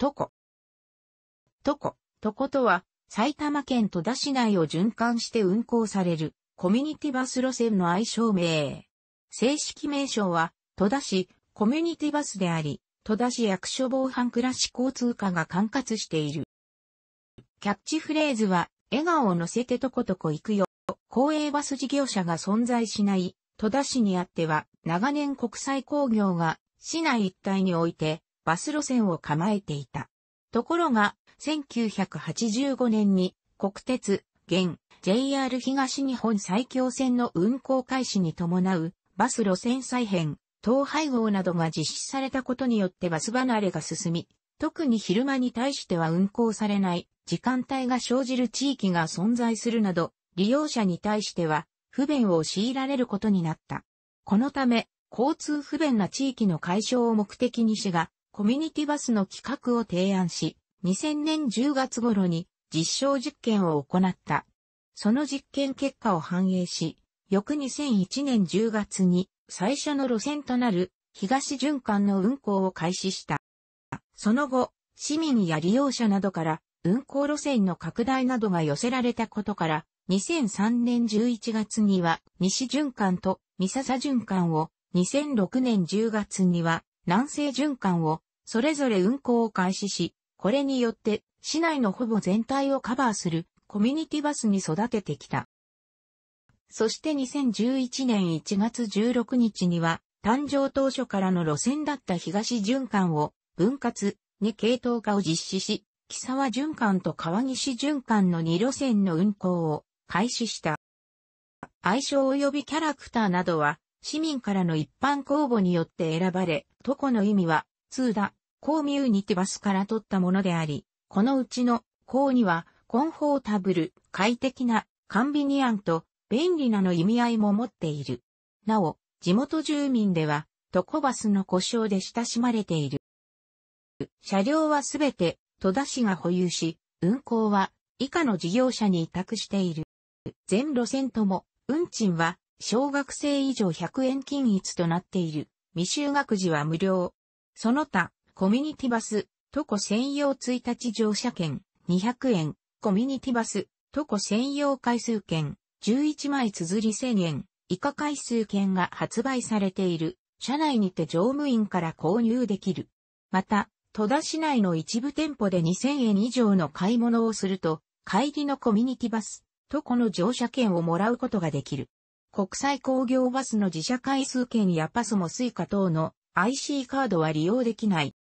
トコ。トコ、トコとは、埼玉県戸田市内を循環して運行される、コミュニティバス路線の愛称名。正式名称は、戸田市コミュニティバスであり、戸田市役所防犯暮らし交通課が管轄している。キャッチフレーズは、笑顔を乗せてとことこ行くよ。公営バス事業者が存在しない戸田市にあっては、長年国際工業が市内一帯においてバス路線を構えていた。ところが、1985年に国鉄、現 JR 東日本最強線の運行開始に伴うバス路線再編、統廃合などが実施されたことによってバス離れが進み、特に昼間に対しては運行されない時間帯が生じる地域が存在するなど、利用者に対しては不便を強いられることになった。このため、交通不便な地域の解消を目的にしが、コミュニティバスの企画を提案し、2000年10月頃に実証実験を行った。その実験結果を反映し、翌2001年10月に最初の路線となる東循環の運行を開始した。その後、市民や利用者などから運行路線の拡大などが寄せられたことから、2003年11月には西循環と三笹循環を、2006年10月には南西循環をそれぞれ運行を開始し、これによって市内のほぼ全体をカバーするコミュニティバスに育ててきた。そして2011年1月16日には、誕生当初からの路線だった東循環を分割に系統化を実施し、木沢循環と川西循環の2路線の運行を開始した。愛称及びキャラクターなどは、市民からの一般公募によって選ばれ、トコの意味は、ツーダ、コーミューニティバスから取ったものであり、このうちの、コーには、コンフォータブル、快適な、カンビニアント、便利なの意味合いも持っている。なお、地元住民では、トコバスの故障で親しまれている。車両はすべて戸田市が保有し、運行は以下の事業者に委託している。全路線とも、運賃は小学生以上100円均一となっている。未就学時は無料。その他、コミュニティバス、トコ専用1日乗車券200円、コミュニティバス、トコ専用回数券11枚綴り1000円、以下回数券が発売されている、車内にて乗務員から購入できる。また、戸田市内の一部店舗で2000円以上の買い物をすると、帰りのコミュニティバス、とこの乗車券をもらうことができる。国際工業バスの自社回数券やパスモスイカ等の IC カードは利用できない。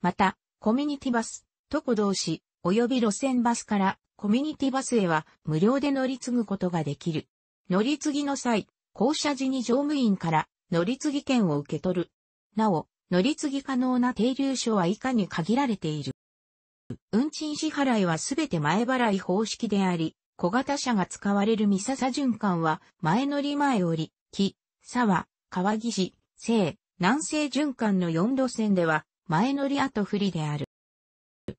また、コミュニティバス、とこ同士、及び路線バスからコミュニティバスへは無料で乗り継ぐことができる。乗り継ぎの際、降車時に乗務員から乗り継ぎ券を受け取る。なお、乗り継ぎ可能な停留所は以下に限られている。運賃支払いはすべて前払い方式であり、小型車が使われる三笹循環は前乗り前降り、木、沢、川岸、西、南西循環の4路線では前乗り後振りである。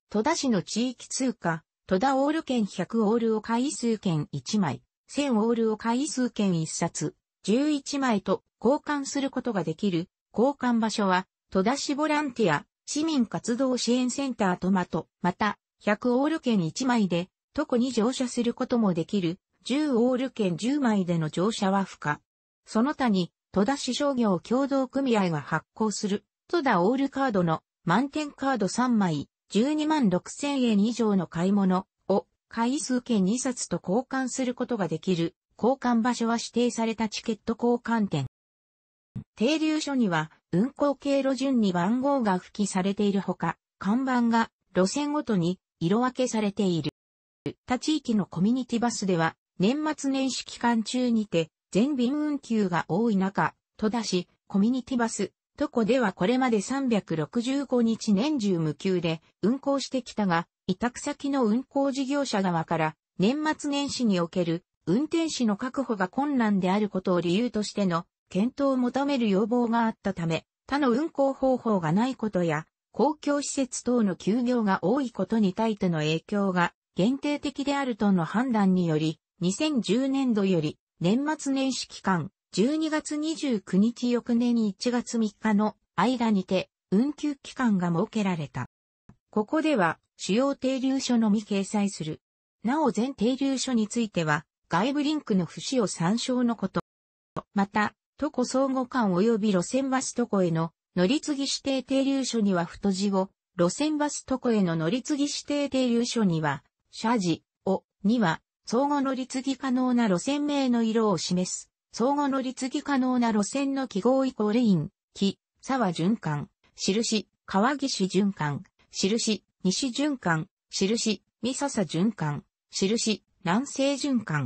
戸田市の地域通貨、戸田オール券100オールを回数券1枚、1000オールを回数券1冊、11枚と交換することができる交換場所は戸田市ボランティア市民活動支援センタートマト、また100オール券1枚でどこに乗車することもできる10オール券10枚での乗車は不可。その他に戸田市商業協同組合が発行する戸田オールカードの満点カード3枚、12万6千円以上の買い物を回数券2冊と交換することができる交換場所は指定されたチケット交換店。停留所には運行経路順に番号が付記されているほか、看板が路線ごとに色分けされている。他地域のコミュニティバスでは年末年始期間中にて全便運休が多い中、戸田市コミュニティバストコではこれまで365日年中無休で運行してきたが、委託先の運行事業者側から年末年始における運転士の確保が困難であることを理由としての検討を求める要望があったため、他の運行方法がないことや、公共施設等の休業が多いことに対しての影響が限定的であるとの判断により、2010年度より年末年始期間12月29日翌年に1月3日の間にて運休期間が設けられた。ここでは主要停留所のみ掲載する。なお全停留所については外部リンクの節を参照のこと。また、都古相互間及び路線バス都古への乗り継ぎ指定停留所には太字を、路線バス都古への乗り継ぎ指定停留所には、車字を、には、相互乗り継ぎ可能な路線名の色を示す。相互乗り継ぎ可能な路線の記号イコレイン、木、沢循環、印、川岸循環、印、西循環、印、三笹循環、印、南西循環。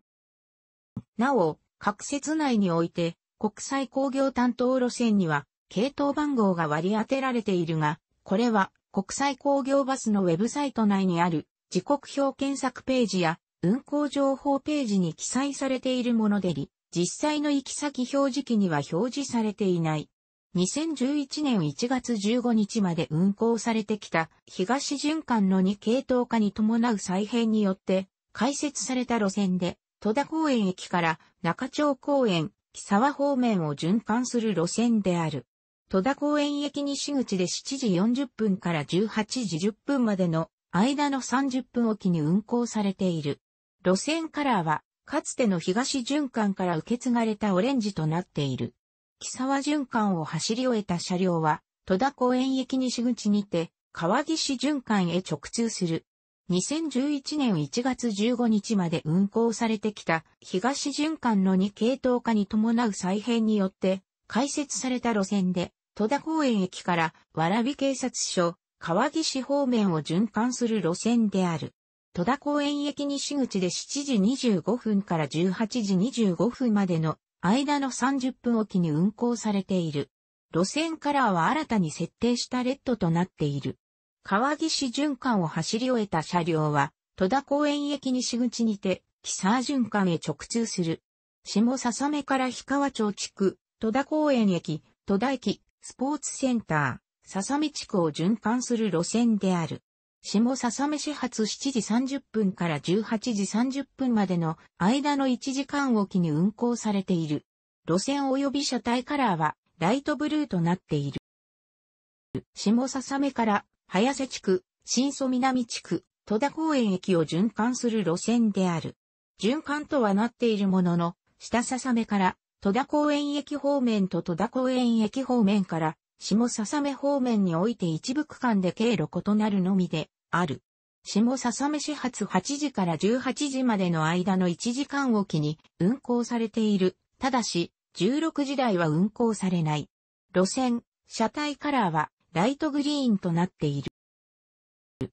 なお、各節内において、国際工業担当路線には、系統番号が割り当てられているが、これは国際工業バスのウェブサイト内にある。時刻表検索ページや運行情報ページに記載されているものでり、実際の行き先表示器には表示されていない。2011年1月15日まで運行されてきた東循環の2系統化に伴う再編によって開設された路線で戸田公園駅から中町公園、木沢方面を循環する路線である。戸田公園駅西口で7時40分から18時10分までの間の30分おきに運行されている。路線カラーは、かつての東循環から受け継がれたオレンジとなっている。木沢循環を走り終えた車両は、戸田公園駅西口にて、川岸循環へ直通する。2011年1月15日まで運行されてきた東循環の2系統化に伴う再編によって開設された路線で戸田公園駅から蕨警察署、川岸方面を循環する路線である。戸田公園駅西口で7時25分から18時25分までの間の30分おきに運行されている。路線カラーは新たに設定したレッドとなっている。川岸循環を走り終えた車両は、戸田公園駅西口にて、木沢循環へ直通する。下笹目から氷川町地区、戸田公園駅、戸田駅、スポーツセンター、笹目地区を循環する路線である。下笹目始発7時30分から18時30分までの間の1時間おきに運行されている。路線及び車体カラーはライトブルーとなっている。下笹目から早瀬地区、新蘇南地区、戸田公園駅を循環する路線である。循環とはなっているものの、下笹目から戸田公園駅方面と戸田公園駅方面から、下笹目方面において一部区間で経路異なるのみである。下笹目始発8時から18時までの間の1時間おきに運行されている。ただし、16時台は運行されない。路線、車体カラーはライトグリーンとなっている。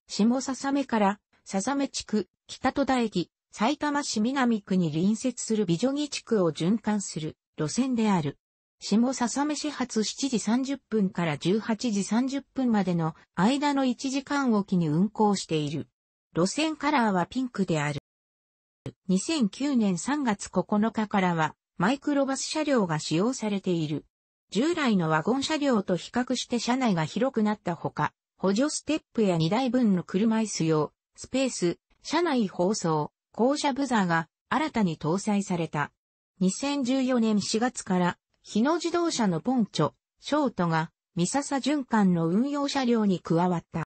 下笹目から笹目地区、北戸田駅、埼玉市南区に隣接する美女木地区を循環する路線である。下笹目始発7時30分から18時30分までの間の1時間おきに運行している。路線カラーはピンクである。2009年3月9日からはマイクロバス車両が使用されている。従来のワゴン車両と比較して車内が広くなったほか、補助ステップや2台分の車椅子用、スペース、車内放送、校舎ブザーが新たに搭載された。2014年4月から日野自動車のポンチョ、ショートが三笹循環の運用車両に加わった。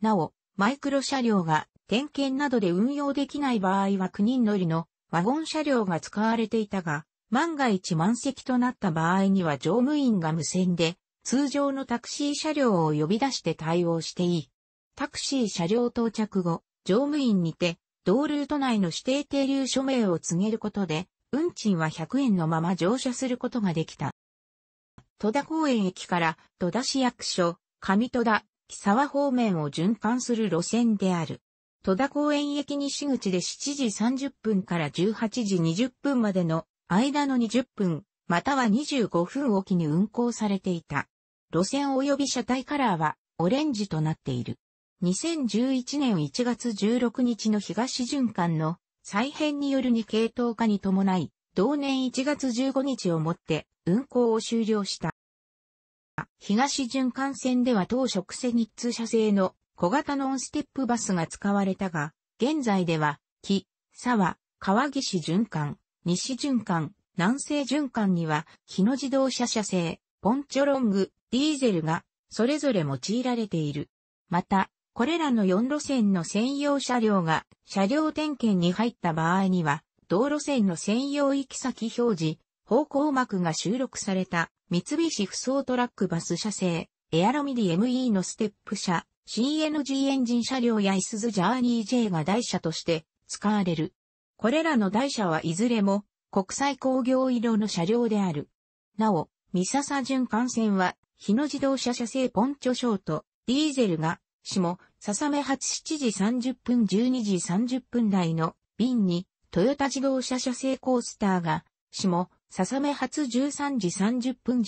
なお、マイクロ車両が点検などで運用できない場合は9人乗りのワゴン車両が使われていたが、万が一満席となった場合には乗務員が無線で通常のタクシー車両を呼び出して対応していい。タクシー車両到着後、乗務員にて同ルート内の指定停留署名を告げることで、運賃は100円のまま乗車することができた。戸田公園駅から戸田市役所、上戸田、木沢方面を循環する路線である。戸田公園駅西口で7時30分から18時20分までの間の20分、または25分おきに運行されていた。路線及び車体カラーはオレンジとなっている。2011年1月16日の東循環の再編による2系統化に伴い、同年1月15日をもって運行を終了した。東循環線では当初クセニッツ社製の小型ノンステップバスが使われたが、現在では、木、沢、川岸循環、西循環、南西循環には、日野自動車社製、ポンチョロング、ディーゼルが、それぞれ用いられている。また、これらの4路線の専用車両が車両点検に入った場合には、道路線の専用行き先表示、方向幕が収録された三菱不走トラックバス車製、エアロミディ ME のステップ車、CNG エンジン車両やイスズジャーニー J が台車として使われる。これらの台車はいずれも国際工業色の車両である。なお、三笹循環線は日野自動車社製ポンチョショート、ディーゼルが、下、笹目発7時30分12時30分台の便に、トヨタ自動車社製コースターが、下、笹目発13時30分18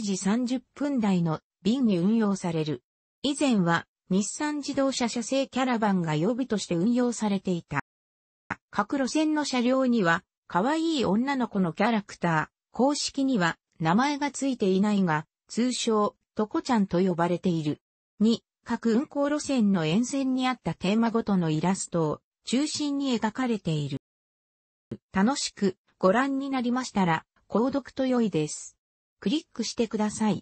時30分台の便に運用される。以前は日産自動車社製キャラバンが予備として運用されていた。各路線の車両には、可愛い女の子のキャラクター、公式には名前がついていないが、通称、トコちゃんと呼ばれている。2、各運行路線の沿線にあったテーマごとのイラストを中心に描かれている。楽しくご覧になりましたら、購読と良いです。クリックしてください。